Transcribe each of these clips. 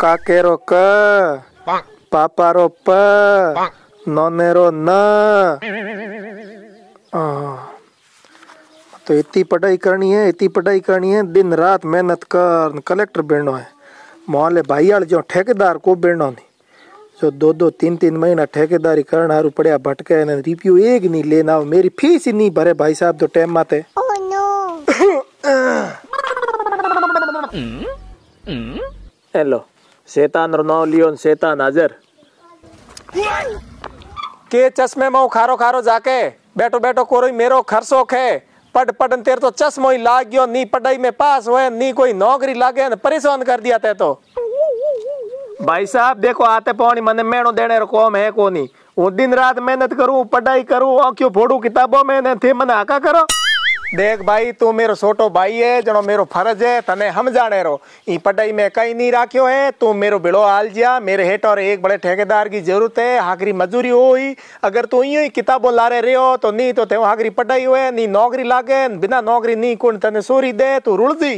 काके रो क पापा रो प नोने रो न तो इतनी पढ़ाई करनी है इतनी पढ़ाई करनी है दिन रात मेहनत कर कलेक्टर बनना है। मोहल्ले भाई जो ठेकेदार को बनना नहीं। जो दो दो तीन तीन महीना ठेकेदारी करना हारू पड़िया भटके ने रिव्यू एक नहीं लेना मेरी फ़ीस ही नहीं भरे भाई साहब तो टाइम माते। Hello oh, no. Hmm? Hmm? शैतान रो नाम लियो शैतान हाजिर के चश्मे में खारो खारो जाके? बैठो बैठो कोई मेरो खर्चो खे पढ़ पढ़न तेरे तो चश्मो ही लाग गयो। नी पढ़ाई में पास हुए नी कोई नौकरी लागे न परेशान कर दिया ते तो। भाई साहब देखो आते पौनी मने मेणो देने रो कौम है कोनी। वो दिन रात मेहनत करूँ पढ़ाई करूँ करूँ आंखियों फोड़ू किताबों में ने थे मने आका करो। देख भाई, तू मेरो छोटो भाई है जनो मेरो फ़र्ज़ है, तने हम जाने रो। ई पढ़ाई में कहीं नहीं राख्यो है, तू मेरो बेड़ो आल जिया, मेरे हेठ और एक बड़े ठेकेदार की ज़रूरत है हाकरी मजूरी होई। अगर तू यूँ ही किताबों लारे हो तो नहीं तो ते हाकरी पढ़ाई हुए नी नौकरी लागे बिना नौकरी नहीं कौन तने सोरी दे, तू रुल दी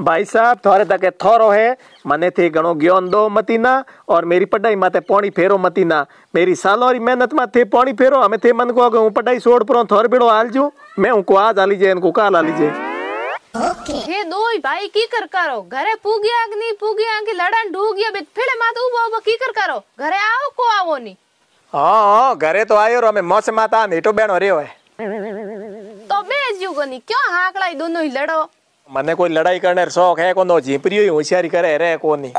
भाई साहब थोड़े तक थोरो है। मने थे घणो ज्ञान दो मती ना और मेरी पढ़ाई माते पौनी फेरो मती ना मेरी सालों री मेहनत मा थे पौनी फेरो हमें थे मन को अगर हूँ पढ़ाई छोड़ परो थोर बिड़ो हाल जू मैं उनको आज हाली जे इनको काल हाली जे। हे दोई भाई की कर करो? घरे पूगिया कि नहीं पूगिया कि लड़न ढूगिया बे फिर मात उबो की कर करो? घरे आओ को आवो नी? हाँ हाँ घरे तो आयो रो हमें मौस माता नेटो रियो है। तो बेजियो को नी मने कोई लड़ाई करने शौक है कोनो झीपरियो ही होशियारी करे रे कोनी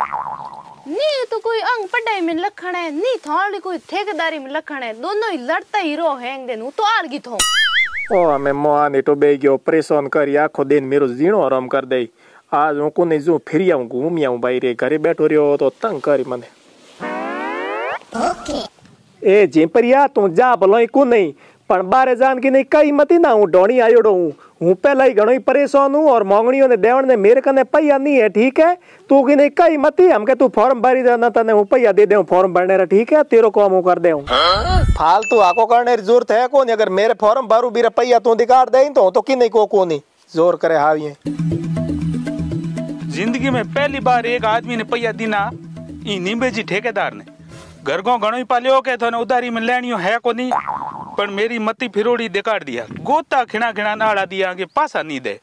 नी तो कोई अंग पढ़ाई में लखण है नी थोड़ी कोई ठेकेदारी में लखण है दोनों ही लड़ता ही रो हैंग देन तो आड़ गई थो ओ हमें मोआ नेटो बे गयो परेशान करी आखो दिन मेरो जीणो आराम कर दे आज हूँ कोने जो फिर आऊँ घूम आऊँ भाई रे घरे बैठो रियो तो तंग करी मने ओके ए झीपरिया तू जा भलो को नहीं पण बारे जान की नहीं कई मती ना हूँ ढोणी आयोड़ो हूँ हूँ पहला ही घणो ही परेशान हूँ और मोंगणियों ने देवण ने मेरे कने पैया नहीं है ठीक है तू की नहीं कई मती हमके तू फॉर्म भरी देना तने हूँ पैया दे दे फॉर्म भरने रा ठीक है तेरो काम हूँ कर दे फालतू आको करने की ज़रूरत है कौन अगर मेरे फॉर्म भरू भी पैया तू दिखाड़ दे तो तो की नहीं को को नहीं ज़ोर करे हाविए ज़िंदगी में पहली बार एक आदमी ने पैया दीना ई नींबेजी ठेकेदार ने घर को घणो ही पालियो के थोने उधारी में लेनियो है को नहीं पर मेरी मती फिरोड़ी दिखाड़ दिया गोता खिना खिना नाड़ा दिया कि पासा नहीं दे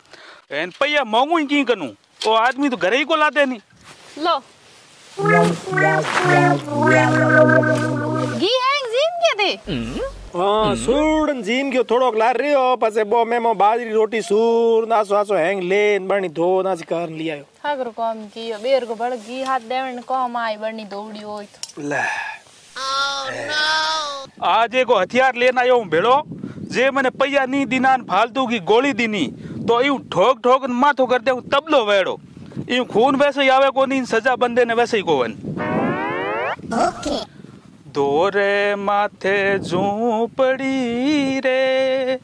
एन पैया मांगू ही की करूँ वो आदमी तो घरे ही को लाते नहीं लो के दे हाँ सूर जीम के थोड़ो लार रियो पसे बो मेमो बाजरी रोटी सूर नासो आसो हैंग लेन बणी धो नासी कार लिया ठाकुर काम की बेर को बड़ गी हाथ देवन को हम आई बड़नी दौड़ी होई तो ले आज एगो हथियार लेना आयो हूँ भेड़ो जे मैंने पैया नहीं दीना न फालतू की गोली दीनी तो यूँ ठोक ठोक न माथो कर दे तबलो वेड़ो यूँ को ने दोरे माथे झूपड़ी रे।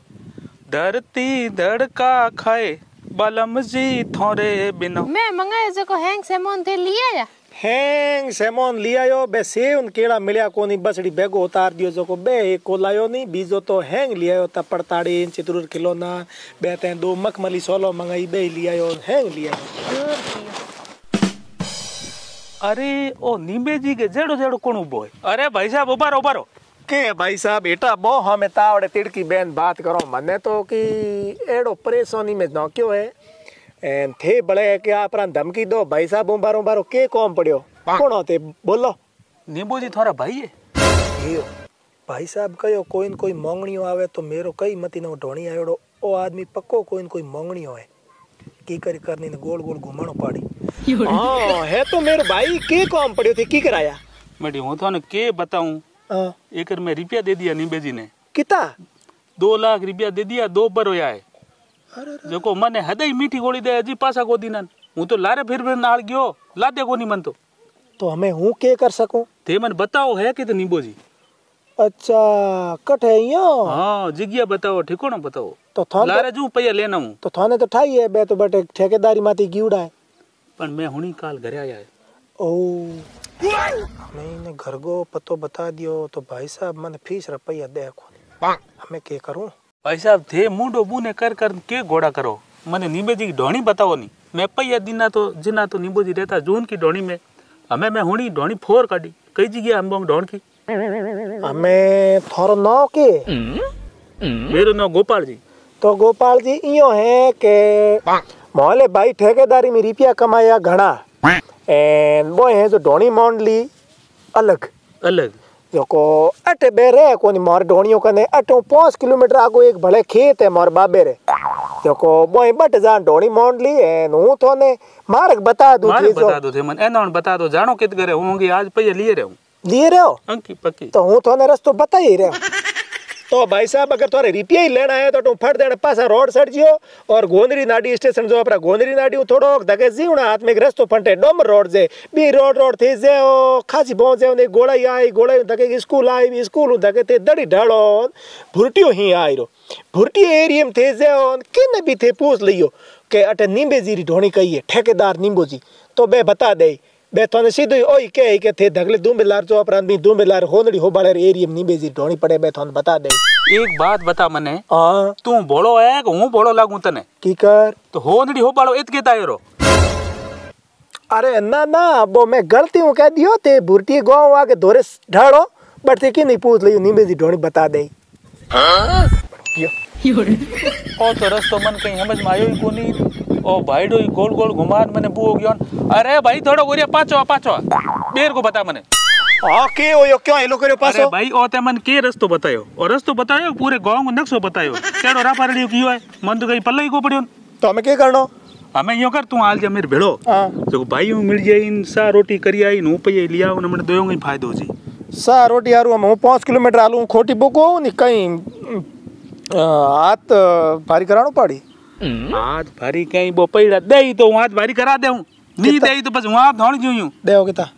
धरती धड़का खाए बलम जी थोरे बिनो। मैं मंगाए जको हैंग सेमोन थे लिया या? हैंग सेमोन लियायो बे सेवन केड़ा मिलिया कोनी बसड़ी बेगो उतार दियो जको बे एक को लायो नहीं बीजो तो हैंग लियायो त पड़ताड़ी चितरूर खिलौना बे ते दो मखमली सोलो मंगाई बे लियायो हैंग लियायो अरे ओ नींबे जी के जेड़ो जेड़ो कोण उबो है अरे भाई साहब उबारो उबारो के भाई साहब बेटा बो हमें तावड़े तिड़की बेन बात करो मने तो कि एड़ो परेशानी में नौक्यो है एन थे बड़े के आपरा धमकी दो भाई साहब उबारो उबारो के कौन पड़ियो कौन होते बोलो नींबू जी थोड़ा भाई है यो भाई साहब कयो कोई न कोई मोंगणियो आवे तो मेरो कई मती नो ढोणी आयोड़ो ओ आदमी की करी करनी ने गोल गोल घुमाणो पाड़ी। हाँ है तो मेरे भाई के काम पड़ियो थे की कराया? मैं हूँ थाने के बताऊँ? हाँ। एक में रुपया दे दिया नींबे जी ने। किता? दो लाख रुपया दे दिया दो बर होया है। जको मने हदई मीठी गोली दे अजी पासा को दीनन हूँ तो लारे फिर फिर नाल गयो लादे को नहीं मन तो। तो हमें हूँ के कर सकूँ? ते मन बताओ है कि तो नींबो जी अच्छा कट है यो हाँ जिगिया बताओ ठिकाना बताओ तो थाने लारे जो पैया लेना हूँ तो थाने तो ठाई है बे तो बटे ठेकेदारी माती गिउड़ा है पण मैं हुनी काल घरे आया है ओ नहीं ने घर को पतो बता दियो तो भाई साहब मन फ़ीस रुपया देखो पा हमें के करू भाई साहब थे मुंडो बूने कर कर के घोड़ा करो मने नीबे जी की ढोणी बताओ नी मैं पैया दिना तो जिना तो नीबो जी रहता जून की ढोणी में हमें मैं हुनी ढोणी फोर काडी कई जी गया हम ढोण की हमें थोर नौ के। मेरा नाम गोपाल जी तो गोपाल जी इयो है के मोहले भाई ठेकेदारी में रुपया कमाया घना एंड वो है जो डोनी मोंडली अलग। अलग। जो को अटे बेरे कोनी मोर डोनियो कने। अटो 5 किलोमीटर आगो एक भले खेत है मोर बाबे रे। जो को वो है बट जान डोनी मोंडली ली एन हूँ तो ने मार्ग बता दूँ मार्ग बता दो थे मन। एनोन बता दो जानो कित करे होंगी आज पई लिए रे हूँ। અંકી પક્કી तो हूं तो ने रस्तो बता ही रहे हो तो भाई साहब अगर थोड़े रुपया ही लेना है तो तू फट देने पासा रोड सड़ जियो और गोंदरी नाडी स्टेशन जो अपना गोंदरी नाडी उ थोड़ो धके जीवना हाथ में एक रस्तो फंटे Domar road J B road road थी जे ओ खासी पहुंच जे ने गोड़ाई आई गोड़ाई धके स्कूल आई बी स्कूल धके ते दड़ी ढालो भुरटियो ही आई रो भुरटी एरिया में थे जे ओ किने भी थे पूछ लियो के अटे नींबे जीरी ढोणी कही है ठेकेदार नींबू जी तो बे बता दे बेथोने सीधो ओई ही के के थे धगले दूँ बिलार जो अपराध में दूँ बिलार होनड़ी हो बाड़े एरिया में नहीं बेजी ढोनी पड़े बेथोन बता दे। एक बात बता मने हाँ। तू भोळो है कि हूँ भोळो लागू तने की कर? तो होनड़ी हो बाड़ो इत के तायरो अरे ना ना वो मैं गलती हूँ कह दियो ते बुरटी गाँव आके धोरे ढाड़ो बट ते की नहीं पूछ लियो नहीं बेजी ढोनी बता दे हाँ? यो। ओ तो रस्तो मन कहीं समझ में आयो ही कोनी। ओ भाईडो ई गोल गोल घुमान मैंने बू हो गया अरे भाई थोड़ा गोरिया पाचो पाचो बेर को बता मैंने आ के ओ यो क्यों हेलो करियो पासो अरे भाई ओ ते मन के रस्तो बतायो और रस्तो बतायो पूरे गाँव को नक्शो बतायो केड़ो रा पारड़ियो कियो है मन तो कई पल्ले को पड़ियो तो हमें के करनो हमें यो कर तू हाल जे मेरे भेड़ो जो भाई मिल जाए इन सा रोटी करी आई नु पई लिया उन मन दोयो ही फायदो जी सा रोटी यार हम 5 किलोमीटर आलू खोटी बको नी कहीं हाथ भारी करानो पड़ी हम्म। हाथ भारी कहीं बोपईड़ा। दे तो हाथ भारी करा दे नी दे तो बस वहाँ धौन जियु यूँ दे हो कितना?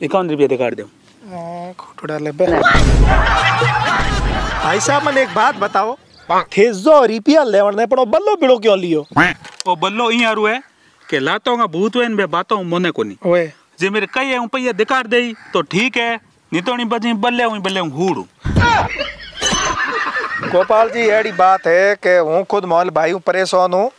रुपया दे दिखा दे हाँ, खोटड़ा ले भाई साहब मैंने एक बात बताओ। हाँ। थेजो रिपिया लेवण ने पड़ो बल्लो बिड़ो क्यों लियो? ओ बल्लो इया रू है के लातो का भूत वेन बे बातों मने कोनी। ओए। जे मेरे कई है पैया दिकार दे तो ठीक है नहीं तो बजी बल्ले हूँ बल्ले हूँ हूड़ू। गोपाल जी अड़ी बात है कि हूँ खुद मोल भाई हूँ परेशान हूँ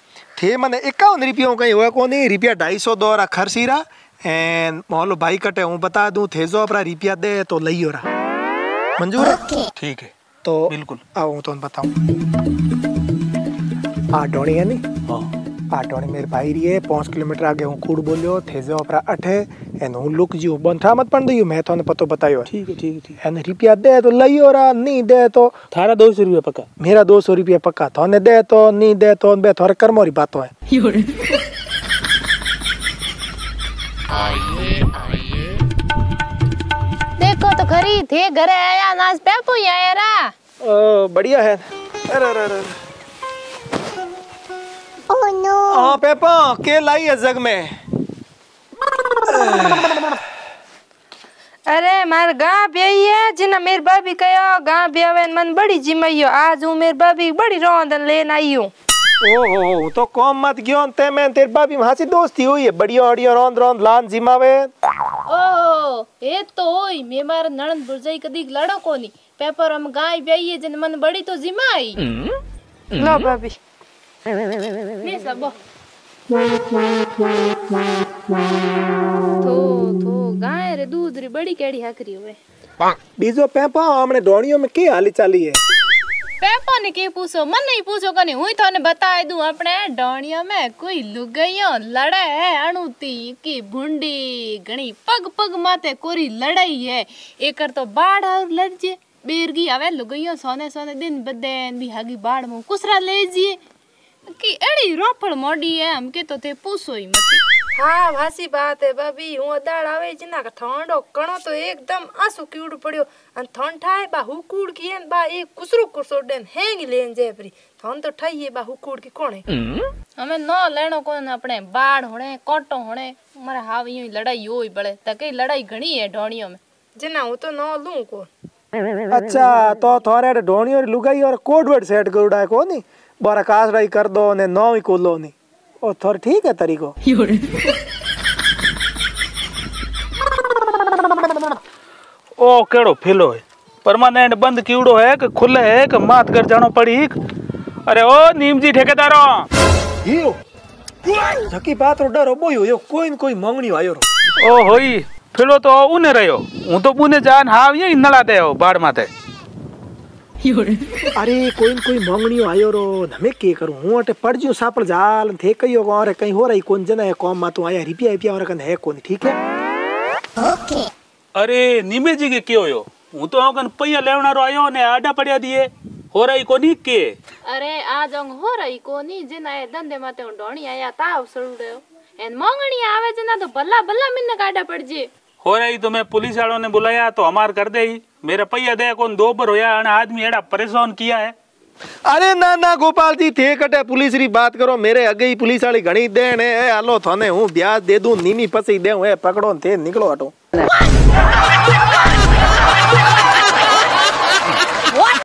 थे मैंने इक्यावन रुपयों कहीं हुआ को नहीं रुपया ढाई सौ दो रहा खरसीरा एंड मोहलो भाई कटे हूँ बता दूँ थे जो अपना रुपया दे तो लही हो रहा मंजूर है ठीक है तो बिल्कुल आओ तो बताऊँ हाँ डोड़ी है नहीं हाँ आ डोणी मेरे भाई रही है पाँच किलोमीटर आगे हूँ कूड़ बोलियो थे जो अपना अठे एंड हूँ लुक जी बंठा मत पड़ दियो मैं तो पतो बतायो ઠીક હે ઠીક હે ઠીક एंड रुपया दे तो लई हो रहा नहीं दे तो થારા દો સો રૂપિયા પક્કા मेरा दो सौ रुपया पक्का थोने दे तो नहीं दे तो बे थोड़े कर्मोरी बातों है देखो तो खरी थे घरे आया नाच पेपो ही आया रा ओ, बढ़िया है अरे अरे अरे हाँ पेपा के लाई है जग में। अरे मार गाँव ब्याई है जिना मेरी भाभी कहो गाँव ब्यावे मन बड़ी जिमई आज हूँ मेरी भाभी बड़ी रोंदन लेन आई हूँ। ओहो तो कौम मत गयो ते मैं तेरी भाभी वहाँ से दोस्ती हुई है। बढ़िया बढ़िया रोंद रोंद लान जिमावे। ओहो ए तो होई मैं मार नणंद बुरजाई कदी लड़ो कोनी। पेपर हम गाय ब्याई है जिन मन बड़ी तो जिमा लो भाभी। मैं सबो थो थो गाय रे दूध री बड़ी केड़ी हकरी होवे बीजो पेपा हमने डोणियों में की हाली चाली है पेपा ने के पूछो मन नहीं पूछो कने हुई थाने बताए दूँ अपने डोणियों में कोई लुगाइयो लड़े है अणुती की भुंडी घणी पग पग माते कोरी लड़ाई है एकर तो बाढ़ और बेरगी आवे लुगाइयो सोने सोने दिन बदेन भी हगी बाढ़ मुँह कुसरा ले जिए कोई रोपड़ मोड़ी है हम के तो थे पूछो ही मत हाँ बात है भाभी हूँ अदाड़ आवे जिना का ठंडो कणो तो एकदम आँसू क्यूड़ पड़ियो अन थन ठाए बा हुकूड़ की है बा एक कुसरो कुसरो डेन हेंग लेन जेपरी थन तो ठाई है बा हुकूड़ की कौन हमें ना लेनो कोन अपने बाढ़ होने कोटो होने मरे हाव यूँ लड़ाई होई बड़े तके लड़ाई घणी है ढोणियों में जिना हूँ तो ना लूँ को अच्छा तो थोड़े ढोणियों लुगाई और कोडवर्ड सेट करूड़ा कोनी बारकास राई कर दो ने नौ ही कोलो ने और थोर ठीक है तरीको। ओ केड़ो फिलो है? परमानेंट बंद कीड़ो है कि खुले है कि मात कर जानो पड़ी अरे ओ नीम जी ठेकेदारो! यो! जकी बात रो डरो बोयो यो कोई न कोई मांगनी आयो ओ होई फिलो तो उने रयो हूँ तो बुने जान हाव ये नला देयो बाड़ माते अरे कोई कोई मांगनी आयो रो धमे के करू? हूँ अटे पड़ जियो सापड़ जाल थे कहियो और कहीं हो रही कौन जना है कौम मा तो आया रिपिया रिपिया और कन है कौन ठीक है? ओके। अरे निमे जी के के होयो हूँ तो आकन पैया लेवना रो आयो ने आडा पड़या दिए। हो रही कोनी के? अरे आज हो रही कोनी जना है धंधे माते ढोणी आया ता ताव सड़ड़ो एन मांगनी आवे जना तो बल्ला बल्ला मिन्ने काडा पड़ जे हो रही तो मैं पुलिस वालों ने बुलाया तो हमार कर देई मेरे पैया दे कौन दो पर होया आदमी एड़ा परेशान किया है। अरे ना ना गोपाल जी थे कटे पुलिस री बात करो मेरे अगे ही पुलिस वाली घणी देन है। ए, हालो थाने हूँ ब्याज दे दूँ नीनी पसी दे ए पकड़ो थे निकलो हटो।